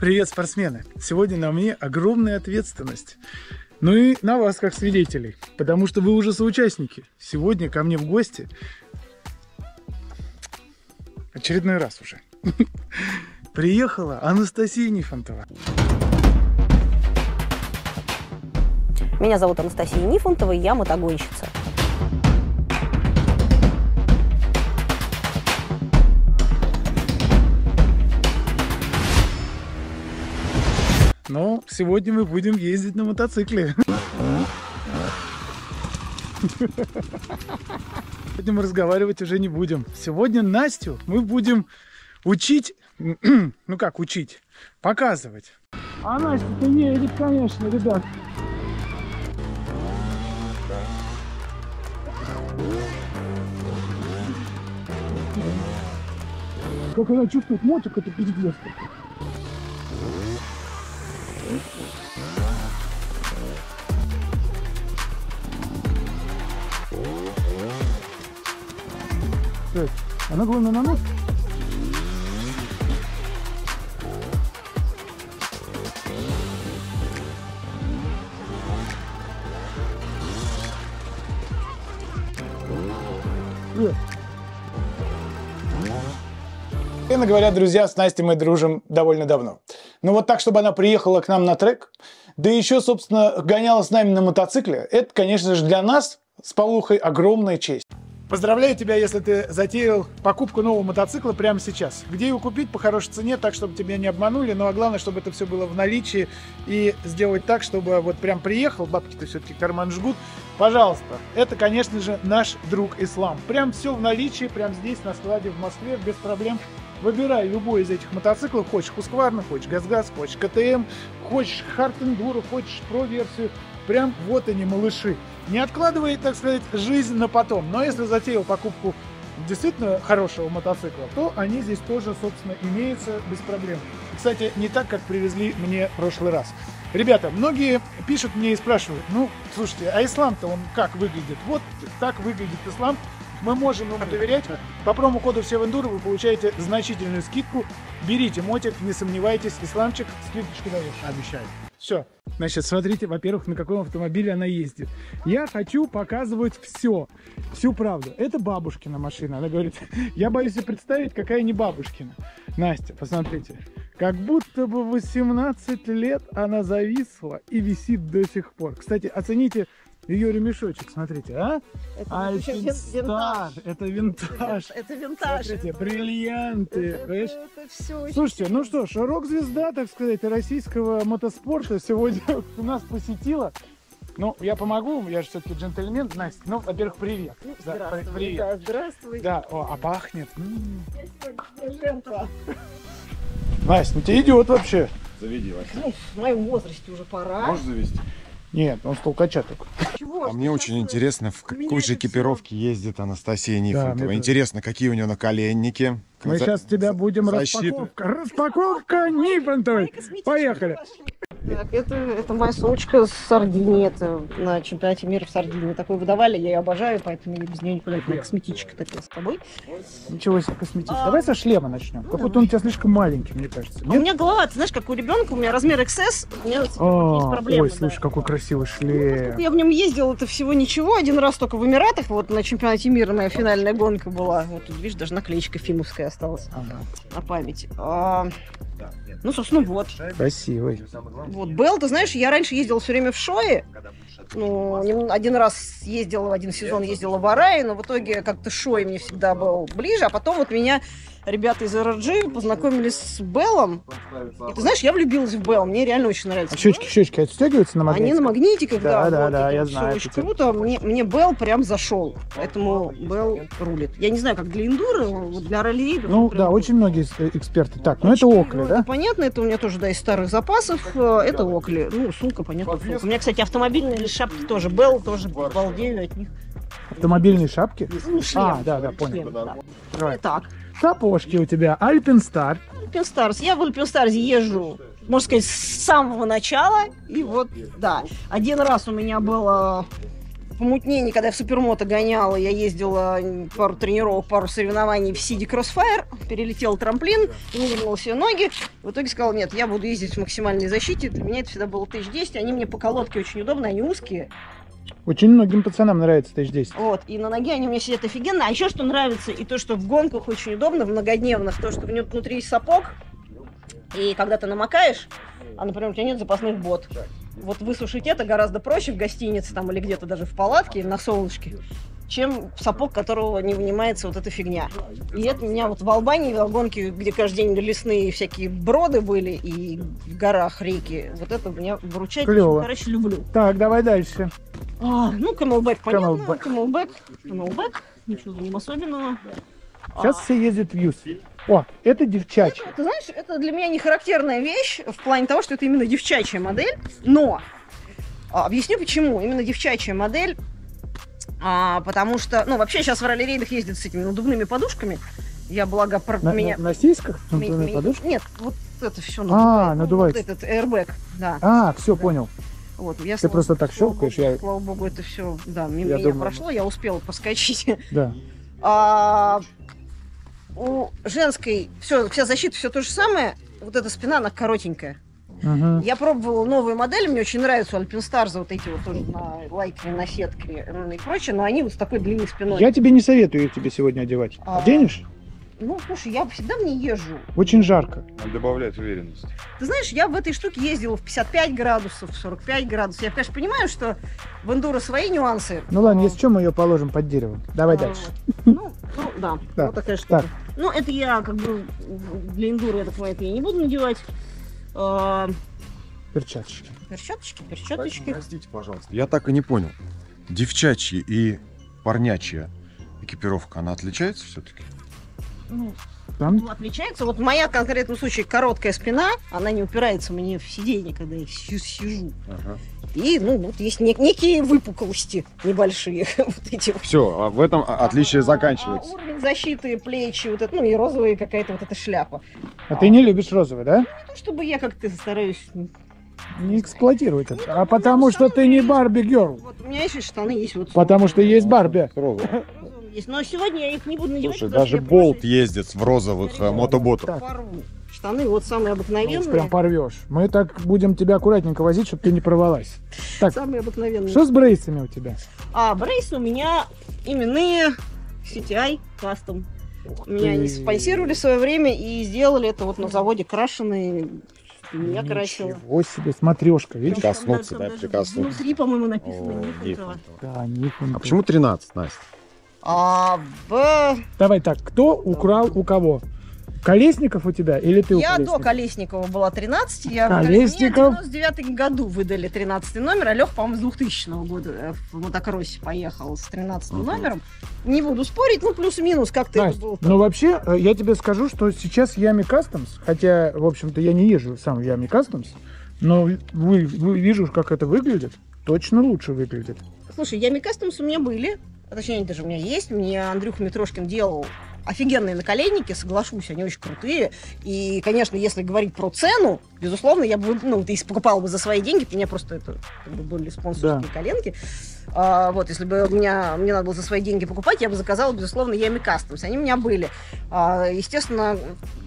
Привет, спортсмены! Сегодня на мне огромная ответственность. Ну и на вас, как свидетелей, потому что вы уже соучастники. Сегодня ко мне в гости очередной раз уже приехала Анастасия Нифонтова. Меня зовут Анастасия Нифонтова, и я мотогонщица. Но сегодня мы будем ездить на мотоцикле. Сегодня мы разговаривать уже не будем. Сегодня Настю мы будем учить, ну как учить, показывать. А Настя-то едет, конечно, ребят. Как она чувствует мотик, это пиздец. Так, она главное на нос. Привет. Честно говоря, друзья, с Настей мы дружим довольно давно. Но вот так, чтобы она приехала к нам на трек, да еще, собственно, гоняла с нами на мотоцикле, это, конечно же, для нас с Павлухой огромная честь. Поздравляю тебя, если ты затеял покупку нового мотоцикла прямо сейчас. Где его купить по хорошей цене, так, чтобы тебя не обманули, ну а главное, чтобы это все было в наличии и сделать так, чтобы вот прям приехал, бабки-то все-таки карман жгут, пожалуйста. Это, конечно же, наш друг Ислам. Прям все в наличии, прям здесь, на складе в Москве, без проблем. Выбирай любой из этих мотоциклов, хочешь Husqvarna, хочешь ГАЗ-ГАЗ, хочешь КТМ, хочешь Хартендуро, хочешь Про-версию. Прям вот они, малыши. Не откладывай, так сказать, жизнь на потом. Но если затеял покупку действительно хорошего мотоцикла, то они здесь тоже, собственно, имеются без проблем. Кстати, не так, как привезли мне в прошлый раз. Ребята, многие пишут мне и спрашивают, ну, слушайте, а ислам-то он как выглядит? Вот так выглядит ислам. Мы можем ему доверять. По промокоду все в эндуро вы получаете значительную скидку. Берите мотик, не сомневайтесь, исламчик скидочку даешь. Обещаю. Все. Значит, смотрите, во-первых, на каком автомобиле она ездит. Я хочу показывать все, всю правду. Это бабушкина машина. Она говорит, я боюсь представить, какая не бабушкина. Настя, посмотрите. Как будто бы 18 лет она зависла и висит до сих пор. Кстати, оцените ее ремешочек, смотрите, а? Это причем Альпинстар, это винтаж. Это винтаж. Смотрите, бриллианты, Это, понимаешь? это все. Слушайте, ну что ж, рок-звезда, так сказать, российского мотоспорта сегодня у нас посетила. Ну, я помогу, я же все-таки джентльмен. Настя, ну, во-первых, привет. Да, Здравствуй. привет. Да, здравствуй. Да, о, а пахнет. М. Настя, ну тебе идет вообще. Заведи, Вася. Ну, в моем возрасте уже пора. Можешь завести? Нет, он с толкача только. А мне очень интересно, в какой же экипировке ездит Анастасия Нифонтова. мне. Интересно, какие у нее наколенники. Мы сейчас тебя будем защита. распаковка. Распаковка Нифонтовой. Поехали. Так, это, это моя сумочка с Сардинии. Это на чемпионате мира в Сардинии. Такой выдавали, я ее обожаю, поэтому я без нее никуда не пойду. Косметичка такая с тобой. Ничего себе косметический. А. Давай со шлема начнем. Какой-то он у тебя слишком маленький, мне кажется. А у Нет? меня голова, ты знаешь, как у ребенка, у меня размер XS, у меня есть А, проблемы. ой, да. слушай, какой красивый шлем. Я в нем ездила, это всего ничего. Один раз только в Эмиратах, вот на чемпионате мира моя финальная гонка была. Вот тут, видишь, даже наклеечка фимовская осталась Ага, на память. А, ну, собственно, вот. красивый. Вот, Белл, ты знаешь, я раньше ездила все время в Шое. Ну, один раз ездила, один сезон ездила в Арае, но в итоге как-то Шой мне всегда был ближе. А потом вот меня ребята из RG познакомились с Беллом. И ты знаешь, я влюбилась в Белл. Мне реально очень нравится. А щечки, щечки отстегиваются на магните? Они на магнитиках, да. Да, да, вот, да, я знаю, Очень это- круто. Мне, мне Белл прям зашел. Поэтому Белл рулит. Я не знаю, как для эндуро, вот для ралли Ну да, очень многие с- эксперты. Так, ну это Окли, да? Понятно, это у меня тоже, да, из старых запасов. Э, Это Окли. Ну, сумка, понятно. сумка. У меня, кстати, автомобильные шапки тоже. Белл тоже балдею от них. Автомобильные шапки? Ну, шлем. А, да, да, понял. Шлем, да. Давай. Итак, Сапожки у тебя Альпинстар. Альпинстарс. Я в Альпинстарсе езжу, можно сказать, с самого начала. И вот, да. Один раз у меня было помутнение, когда я в супермото гоняла, я ездила пару тренировок, пару соревнований в Сиди Кроссфайр, перелетела трамплин, вывернула себе ноги. В итоге сказала, нет, я буду ездить в максимальной защите. Для меня это всегда было 1010. Они мне по колодке очень удобны, они узкие. Очень многим пацанам нравится TH10. Вот, и на ноге они у меня сидят офигенно. А еще что нравится, и то, что в гонках очень удобно, в многодневных, то, что внутри есть сапог, и когда ты намокаешь, а, например, у тебя нет запасных бот, вот высушить это гораздо проще в гостинице там или где-то даже в палатке на солнышке, чем сапог, которого не вынимается вот эта фигня. И это меня вот в Албании, в гонке, где каждый день лесные всякие броды были и в горах реки, вот это меня выручает. Клево. Очень, короче, люблю. Так, давай дальше. А, ну, Camelback, понятно. Camelback. Camelback. Camelback. Ничего ним особенного. Сейчас А, все ездят в Юс. О, это девчачья. Ты знаешь, это для меня не характерная вещь в плане того, что это именно девчачья модель, но а, объясню почему. Именно девчачья модель, а, потому что, ну, вообще сейчас в ралли-рейдах ездят с этими надувными подушками. Я, благо, про На, меня... на- на сиськах? Надувные ми- подушки? Нет, вот это все А, надувается. Вот этот airbag, да. А, все, понял. Вот, я, Ты просто так слава щелкаешь, богу, я- Слава богу, это все, да, мимо Я меня думаю, прошло, я успела проскочить. Да. А, у женской все, вся защита все то же самое. Вот эта спина, она коротенькая. Мгм. Я пробовала новые модели, мне очень нравятся Alpinstars вот эти вот тоже на лайкре, на сетке и прочее, но они вот с такой длинной спиной. Я тебе не советую тебе сегодня одевать. А. Оденешь? Ну, слушай, я всегда в ней езжу. Очень жарко. Добавляет уверенность. Ты знаешь, я в этой штуке ездила в 55 градусов, в 45 градусов. Я, конечно, понимаю, что в эндуро свои нюансы. Ну ладно, но- если что, мы ее положим под дерево. Давай А, дальше. Ну, ну, да, Так, вот такая штука. так. Ну, это я как бы для эндуро, я так понимаю, это я не буду надевать. А, Перчаточки. перчаточки, перчаточки. Простите, пожалуйста. Я так и не понял. Девчачья и парнячья экипировка, она отличается все-таки? Ну, Там ну, отличается. Вот моя в конкретном случае короткая спина, она не упирается мне в сиденье, когда я си- сижу. И, ну, вот есть нек- некие выпуклости небольшие. вот эти вот. Все, а в этом а- отличие А, заканчивается. уровень защиты, плечи, вот это, ну и розовая какая-то вот эта шляпа. А ты не любишь розовый, да? Не то, чтобы я как-то стараюсь... Не эксплуатировать это. А потому что ты не Барби Герл. Вот у меня есть штаны, есть вот... Потому что есть Барби. розовые есть. Но сегодня я их не буду надевать. Слушай, даже Болт просто ездит в розовых э, мотоботах. Так. порву. Штаны вот самые Ну, обыкновенные. Прям порвешь. Мы так будем тебя аккуратненько возить, чтобы ты не порвалась. Так, Самые обыкновенные. что с брейсами у тебя? А, брейсы у меня именные CTI Custom. Ух Меня они спонсировали в свое время и сделали это вот на заводе крашеные. Меня красило. Ничего себе, смотрешка, видишь? Прикоснуться, да, прикоснуться. Внутри, по-моему, написано О, Нифонтово. Да, нифига. А почему 13, Настя? А в... Давай так, кто украл у кого? Колесников у тебя или ты у Я до Колесникова? Колесникова была 13, я Колесников? Мне в 99 году выдали 13 номер, а Лех, по-моему, с 2000 года э, в мотокроссе поехал с 13 Мгм. номером. Не буду спорить, ну плюс-минус, как-то это Настя, было. ну вообще, э, я тебе скажу, что сейчас Ями Customs, хотя, в общем-то, я не езжу сам в Ями Customs, но вы, вы- вижу, как это выглядит, точно лучше выглядит. Слушай, Ями Customs у меня были, а точнее, даже у меня есть. Мне Андрюха Митрошкин делал офигенные наколенники, соглашусь, они очень крутые. И, конечно, если говорить про цену, безусловно, я бы, ну, вот если покупала бы за свои деньги, у меня просто это как бы были спонсорские коленки. А, вот, если бы у меня, мне надо было за свои деньги покупать, я бы заказала, безусловно, Ями Customs. Они у меня были. А, естественно,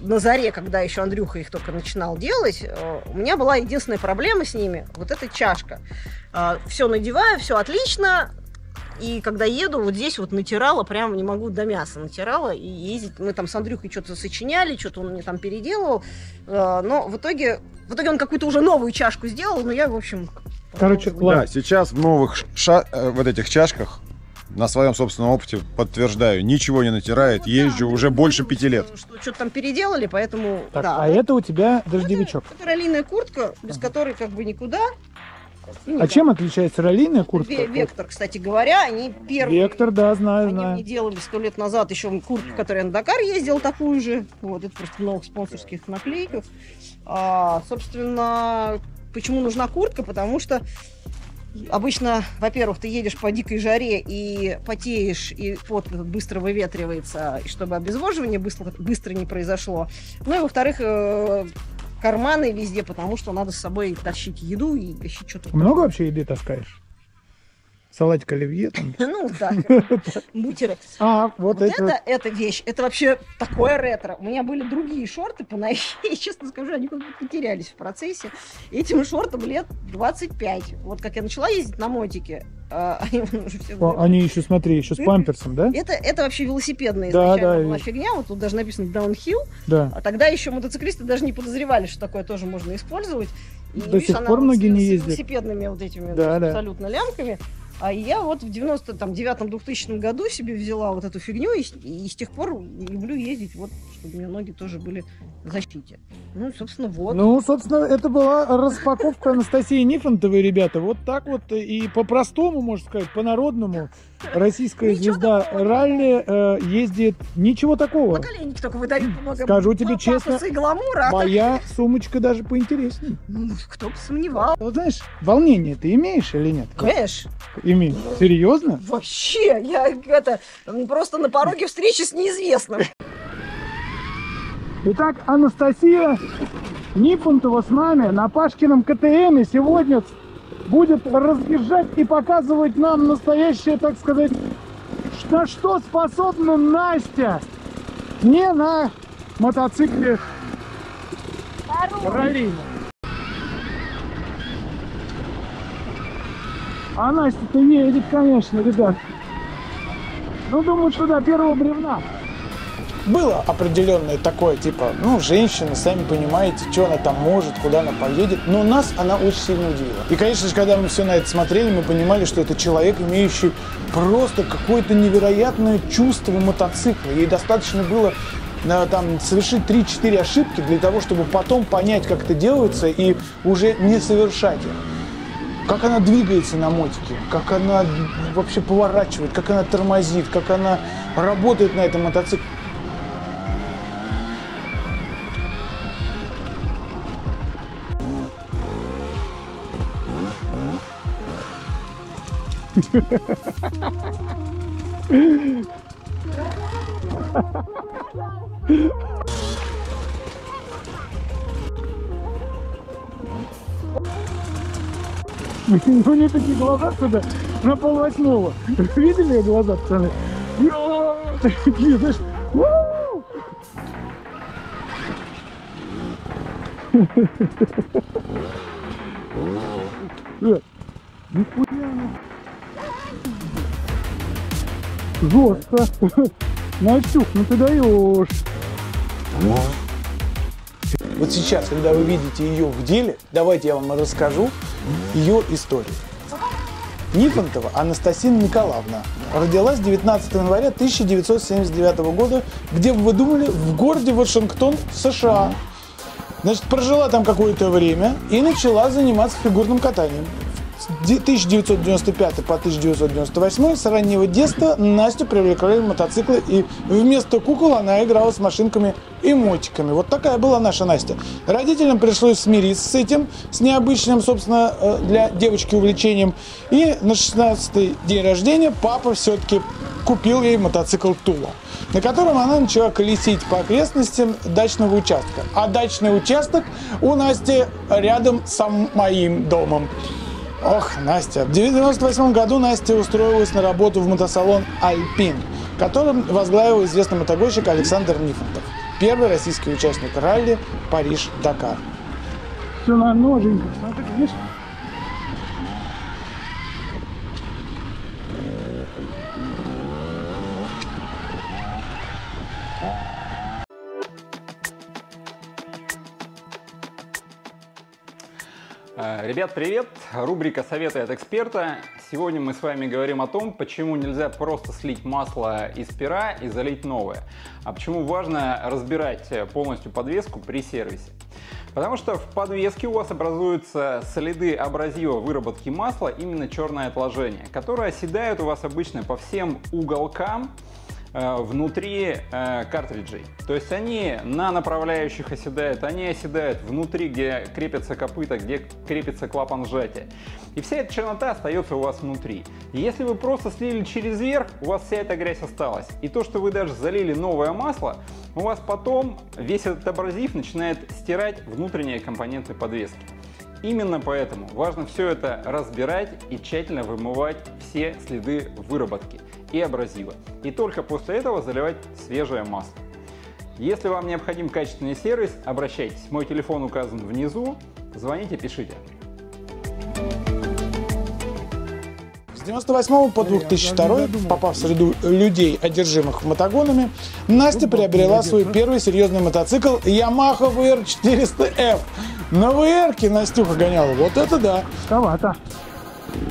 на заре, когда еще Андрюха их только начинал делать, э, у меня была единственная проблема с ними, вот эта чашка. все надеваю, все отлично, и когда еду, вот здесь вот натирала, прям не могу до мяса натирала, и ездить, мы там с Андрюхой что-то сочиняли, что-то он мне там переделывал, э, но в итоге, в итоге он какую-то уже новую чашку сделал, но я, в общем... Короче. Да, сейчас в новых ша- э, вот этих чашках на своем собственном опыте подтверждаю, ничего не натирает, Ну да, езжу ну, уже больше пяти лет. Что, что что-то там переделали, поэтому, Так, да. а это у тебя дождевичок. Это раллийная куртка, без которой как бы никуда. И А чем отличается раллийная куртка? Ве- Вектор, кстати говоря, они первые. Вектор, да, знаю, Они знаю. мне делали сто лет назад еще куртку, которую я на Дакар ездил, такую же. Вот, это просто в новых спонсорских наклейках. А, собственно, почему нужна куртка? Потому что обычно, во-первых, ты едешь по дикой жаре и потеешь, и пот быстро выветривается, чтобы обезвоживание быстро, быстро не произошло. Ну и, во-вторых, э, карманы везде, потому что надо с собой тащить еду и еще что-то. Много вообще еды таскаешь? Салатик оливье. там. Ну, да, бутеры. А, вот, Вот это. это, эта вещь, это вообще такое ретро. У меня были другие шорты по ноге, и, честно скажу, они куда-то потерялись в процессе. Этим шортам лет 25. Вот как я начала ездить на мотике, а, они уже все О, Они еще, смотри, еще с памперсом, да? это, это вообще велосипедная Да, изначально да, была и- фигня. Вот тут даже написано downhill. Да. А тогда еще мотоциклисты даже не подозревали, что такое тоже можно использовать. И, До видишь, сих пор вот многие не ездят. велосипедными вот этими Да, да. абсолютно лямками. А я вот в 99-2000 году себе взяла вот эту фигню и, и с тех пор люблю ездить, вот, чтобы у меня ноги тоже были в защите. Ну, собственно, вот. Ну, собственно, это была распаковка Анастасии Нифонтовой, ребята. Вот так вот и по-простому, можно сказать, по-народному российская Ничего звезда такого. ралли э, ездит. Ничего такого. Наколенники только выдают много Скажу тебе па- честно, и гламура. а Моя сумочка даже поинтереснее. ну, кто бы сомневал. Вот знаешь, волнение ты имеешь или нет? Конечно. Имеешь. Серьезно? Вообще, я это просто на пороге встречи с неизвестным. Итак, Анастасия Нифонтова с нами на Пашкином КТМ и сегодня будет разъезжать и показывать нам настоящее, так сказать, на что способна Настя. Не на мотоцикле раллийном. А Настя-то едет, конечно, ребят. Ну, думаю, что до первого бревна. Было определенное такое, типа, ну, женщина, сами понимаете, что она там может, куда она поедет. Но нас она очень сильно удивила. И, конечно же, когда мы все на это смотрели, мы понимали, что это человек, имеющий просто какое-то невероятное чувство мотоцикла. Ей достаточно было там совершить 3-4 ошибки для того, чтобы потом понять, как это делается, и уже не совершать их как она двигается на мотике, как она вообще поворачивает, как она тормозит, как она работает на этом мотоцикле. У нее такие глаза сюда на пол восьмого. Видели ее глаза, пацаны? Такие, знаешь, «Уу!» Жестко. Настюх, ну ты даешь. Вот сейчас, когда вы видите ее в деле, давайте я вам расскажу ее историю. Нифонтова Анастасия Николаевна родилась 19 января 1979 года, где вы думали, в городе Вашингтон, США. Значит, прожила там какое-то время и начала заниматься фигурным катанием. С 1995 по 1998 с раннего детства Настю привлекали мотоциклы, и вместо кукол она играла с машинками и мотиками. Вот такая была наша Настя. Родителям пришлось смириться с этим, с необычным, собственно, э, для девочки увлечением. И на 16-й день рождения папа все-таки купил ей мотоцикл Тула, на котором она начала колесить по окрестностям дачного участка. А дачный участок у Насти рядом с моим домом. Ох, Настя. В 1998 году Настя устроилась на работу в мотосалон «Альпин», которым возглавил известный мотогонщик Александр Нифонтов. Первый российский участник ралли Париж-Дакар. Все на ноженька, смотри, видишь? Ребят, привет! Рубрика «Советы от эксперта». Сегодня мы с вами говорим о том, почему нельзя просто слить масло из пера и залить новое, а почему важно разбирать полностью подвеску при сервисе. Потому что в подвеске у вас образуются следы абразива выработки масла, именно черное отложение, которое оседает у вас обычно по всем уголкам э, внутри э, картриджей. То есть они на направляющих оседают, они оседают внутри, где крепятся копыта, где крепится клапан сжатия. И вся эта чернота остается у вас внутри. Если вы просто слили через верх, у вас вся эта грязь осталась. И то, что вы даже залили новое масло, у вас потом весь этот абразив начинает стирать внутренние компоненты подвески. Именно поэтому важно все это разбирать и тщательно вымывать все следы выработки и абразива. И только после этого заливать свежее масло. Если вам необходим качественный сервис, обращайтесь. Мой телефон указан внизу. Звоните, пишите. С 98 по 2002, попав в среду людей, одержимых мотогонами, Настя приобрела свой первый серьезный мотоцикл Yamaha VR400F. На VR-ке Настюха гоняла. Вот это да. Сковато.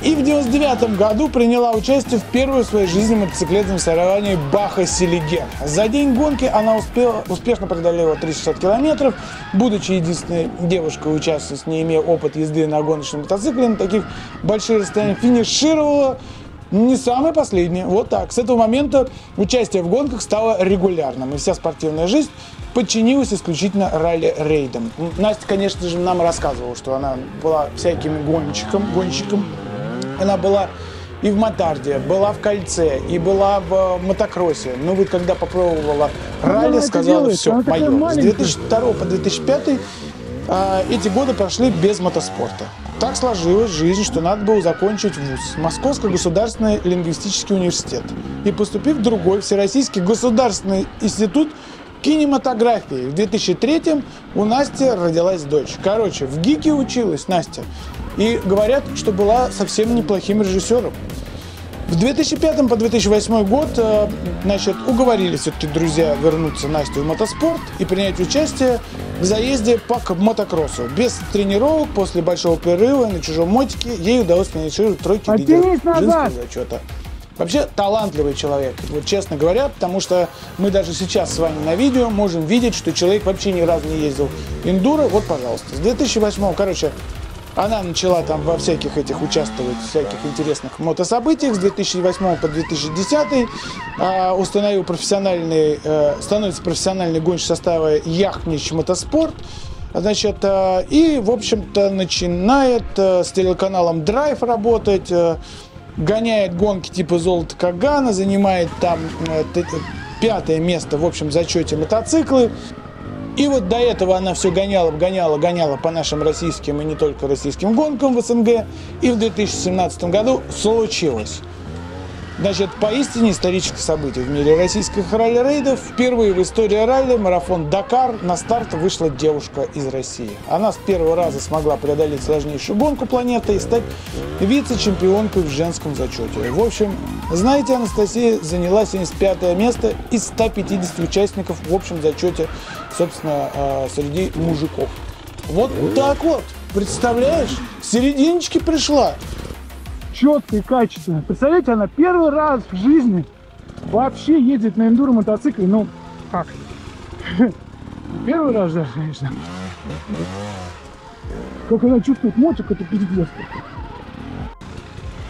И в 99 году приняла участие в первой в своей жизни мотоциклетном соревновании Баха Селигер. За день гонки она успела, успешно преодолела 360 километров, будучи единственной девушкой участницей, не имея опыт езды на гоночном мотоцикле, на таких больших расстояниях, финишировала не самое последнее. Вот так. С этого момента участие в гонках стало регулярным, и вся спортивная жизнь подчинилась исключительно ралли-рейдам. Настя, конечно же, нам рассказывала, что она была всякими гонщиком, гонщиком она была и в Мотарде, была в Кольце, и была в э, мотокроссе. Но вот когда попробовала ралли, сказала, все, мое. С 2002 по 2005 а, эти годы прошли без мотоспорта. Так сложилась жизнь, что надо было закончить вуз Московский государственный лингвистический университет и поступив в другой Всероссийский государственный институт кинематографии. В 2003 у Насти родилась дочь. Короче, в ГИКе училась Настя. И говорят, что была совсем неплохим режиссером. В 2005 по 2008 год э, значит, уговорили все-таки друзья вернуться Настю в мотоспорт и принять участие в заезде по мотокроссу. Без тренировок, после большого перерыва на чужом мотике, ей удалось финишировать тройки лидеров женского зачета. Вообще талантливый человек, вот честно говоря, потому что мы даже сейчас с вами на видео можем видеть, что человек вообще ни разу не ездил эндуро. Вот, пожалуйста, с 2008, короче, она начала там во всяких этих участвовать, всяких интересных мотособытиях с 2008 по 2010. Э, установил профессиональный, э, становится профессиональный гонщик состава Яхнич Мотоспорт. Значит, э, и, в общем-то, начинает э, с телеканалом Драйв работать, э, гоняет гонки типа Золото Кагана, занимает там пятое место в общем зачете мотоциклы. И вот до этого она все гоняла, гоняла, гоняла по нашим российским и не только российским гонкам в СНГ. И в 2017 году случилось. Значит, поистине историческое событие в мире российских ралли-рейдов. Впервые в истории ралли марафон «Дакар» на старт вышла девушка из России. Она с первого раза смогла преодолеть сложнейшую гонку планеты и стать вице-чемпионкой в женском зачете. В общем, знаете, Анастасия заняла 75 место из 150 участников в общем зачете, собственно, э, среди мужиков. Вот так вот, представляешь? В серединочке пришла четко и качественно. Представляете, она первый раз в жизни вообще едет на эндуро мотоцикле. Ну, как? Первый раз, да, конечно. Как она чувствует мотик, это пиздец.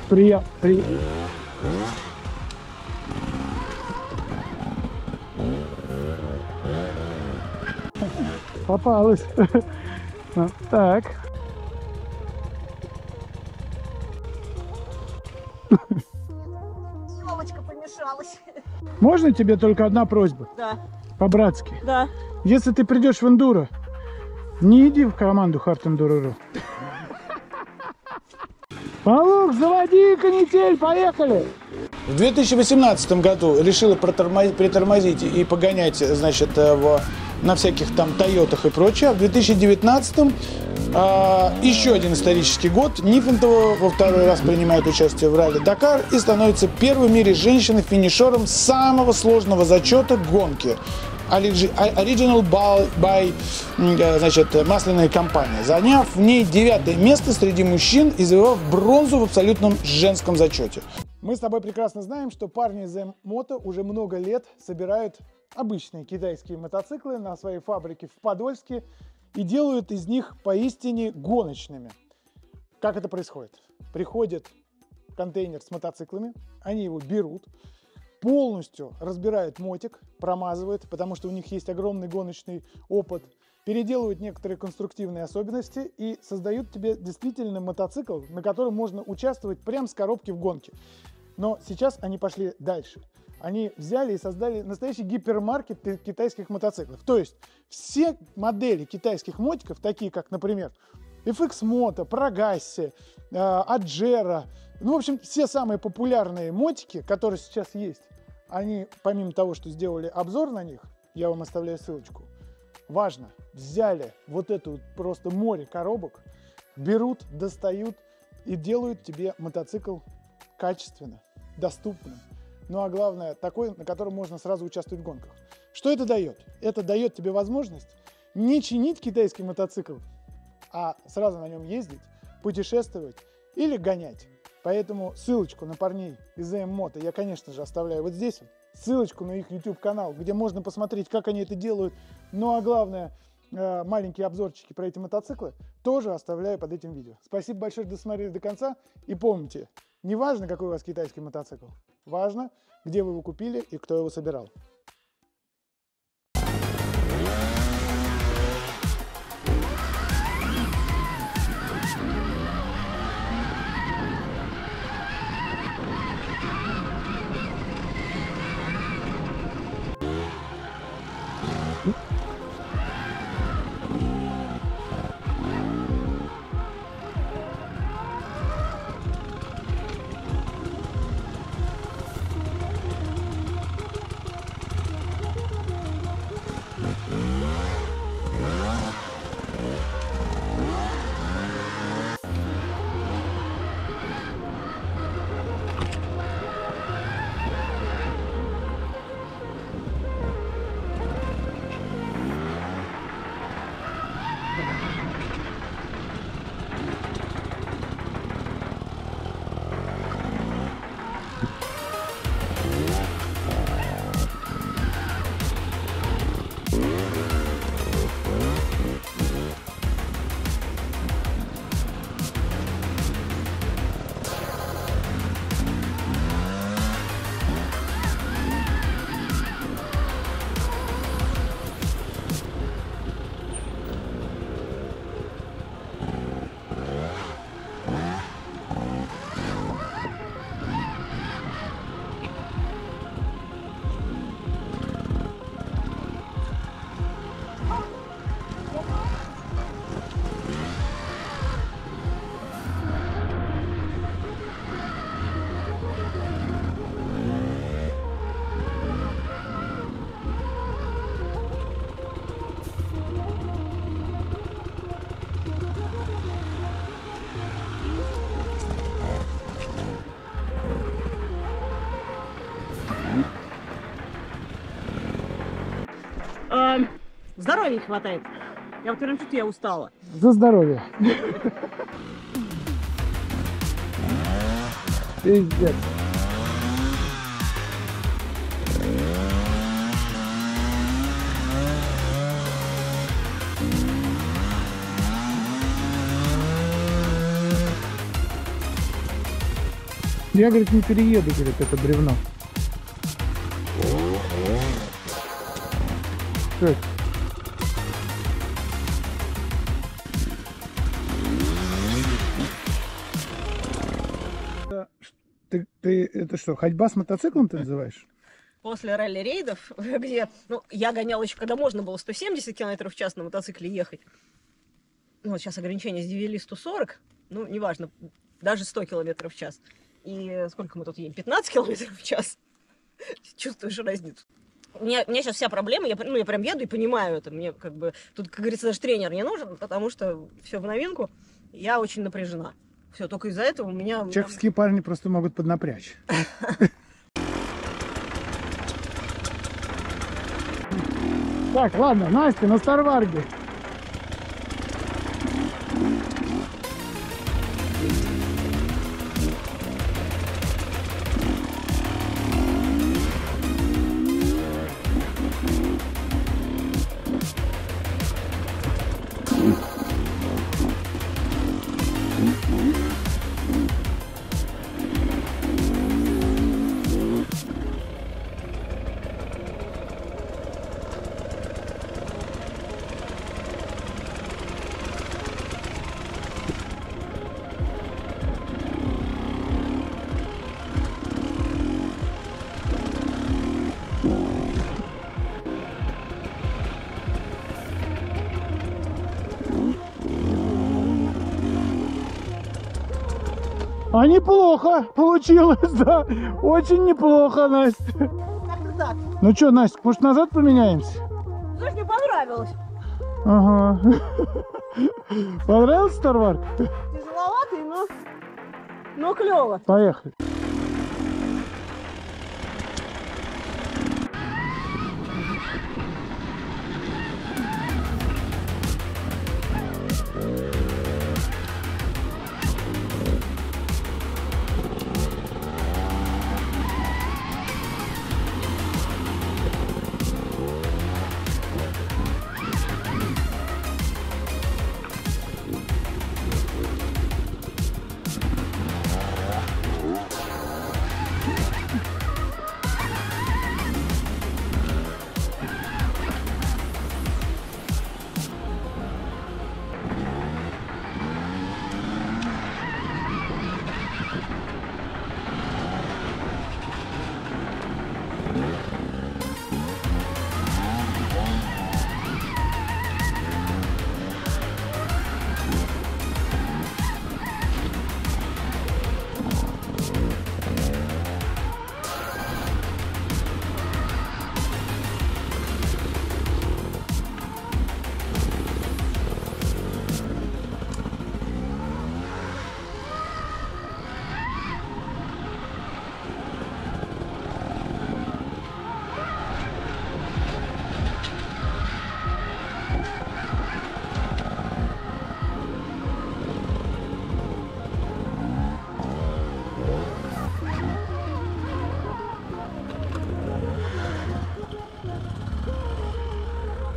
Приятно. При... Попалась. Так. Елочка помешалась. Можно тебе только одна просьба? Да. По-братски. Да. Если ты придешь в эндуро, не иди в команду Hard Enduro.ru. Павлук, заводи канитель, поехали! В 2018 году решила притормозить и погонять, значит, э, в, на всяких там Тойотах и прочее. А в 2019 а, еще один исторический год. Нифонтова во второй раз принимает участие в ралли Дакар и становится первой в мире женщиной-финишером самого сложного зачета гонки. Original by, э, значит, масляная компания, заняв в ней девятое место среди мужчин и завоевав бронзу в абсолютном женском зачете. Мы с тобой прекрасно знаем, что парни из М-Мото уже много лет собирают обычные китайские мотоциклы на своей фабрике в Подольске и делают из них поистине гоночными. Как это происходит? Приходит контейнер с мотоциклами, они его берут, полностью разбирают мотик, промазывают, потому что у них есть огромный гоночный опыт, переделывают некоторые конструктивные особенности и создают тебе действительно мотоцикл, на котором можно участвовать прямо с коробки в гонке. Но сейчас они пошли дальше они взяли и создали настоящий гипермаркет китайских мотоциклов. То есть все модели китайских мотиков, такие как, например, FX Moto, Прогасси, э, Аджера. Ну, в общем, все самые популярные мотики, которые сейчас есть, они, помимо того, что сделали обзор на них, я вам оставляю ссылочку, важно, взяли вот эту вот просто море коробок, берут, достают и делают тебе мотоцикл качественно, доступно. Ну а главное, такой, на котором можно сразу участвовать в гонках. Что это дает? Это дает тебе возможность не чинить китайский мотоцикл, а сразу на нем ездить, путешествовать или гонять. Поэтому ссылочку на парней из AM Moto я, конечно же, оставляю вот здесь. Ссылочку на их YouTube канал, где можно посмотреть, как они это делают. Ну а главное, э, маленькие обзорчики про эти мотоциклы тоже оставляю под этим видео. Спасибо большое, что досмотрели до конца. И помните, не важно, какой у вас китайский мотоцикл, важно, где вы его купили и кто его собирал. Здоровья не хватает. Я вот прям чувствую, я устала. За здоровье. Пиздец. Я, говорит, не перееду, говорит, это бревно. Что Ты, это что, ходьба с мотоциклом ты называешь? После ралли-рейдов, где, ну, я гоняла еще, когда можно было 170 км в час на мотоцикле ехать. Ну, вот сейчас ограничения ввели 140, ну, неважно, даже 100 км в час. И сколько мы тут едем? 15 км в час. Чувствуешь разницу. У меня, у меня сейчас вся проблема, я, ну, я прям еду и понимаю это. Мне как бы, тут, как говорится, даже тренер не нужен, потому что все в новинку. Я очень напряжена. Все, только из-за этого у меня... Чеховские парни просто могут поднапрячь. Так, ладно, Настя на Старварге. А неплохо получилось, да. Очень неплохо, Настя. Так. Ну что, Настя, может назад поменяемся? Знаешь, мне понравилось. Ага. Понравился Старварк? Тяжеловатый, но, но клево. Поехали.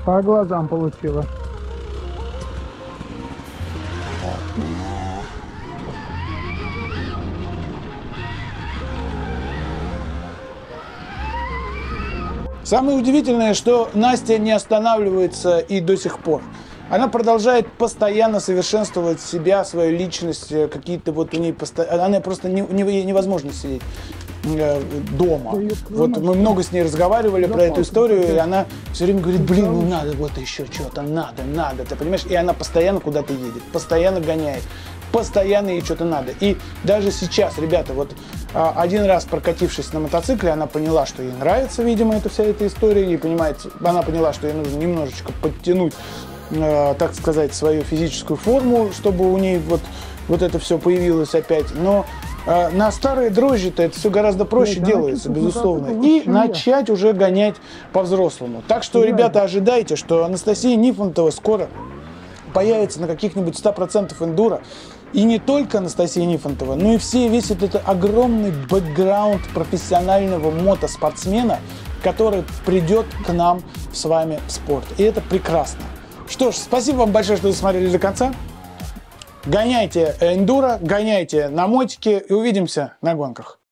По глазам получила. Самое удивительное, что Настя не останавливается и до сих пор. Она продолжает постоянно совершенствовать себя, свою личность, э, какие-то вот у нее постоянно... Она просто не, невозможно сидеть дома. Ёб твою Вот мы много с ней разговаривали про эту историю, и она все время говорит, блин, ну надо вот еще что-то, надо, надо, ты понимаешь? И она постоянно куда-то едет, постоянно гоняет, постоянно ей что-то надо. И даже сейчас, ребята, вот а, один раз прокатившись на мотоцикле, она поняла, что ей нравится, видимо, эта вся эта история, и понимает, она поняла, что ей нужно немножечко подтянуть, э, так сказать, свою физическую форму, чтобы у ней вот, вот это все появилось опять. Но э, на старые дрожжи-то это все гораздо проще она делается, безусловно. И начать уже гонять по-взрослому. Так что, ребята, ожидайте, что Анастасия Нифонтова скоро появится на каких-нибудь 100% эндуро. И не только Анастасия Нифонтова, но и все, весь этот огромный бэкграунд профессионального мотоспортсмена, который придет к нам с вами в спорт. И это прекрасно. Что ж, спасибо вам большое, что досмотрели до конца. Гоняйте эндуро, гоняйте на мотике и увидимся на гонках.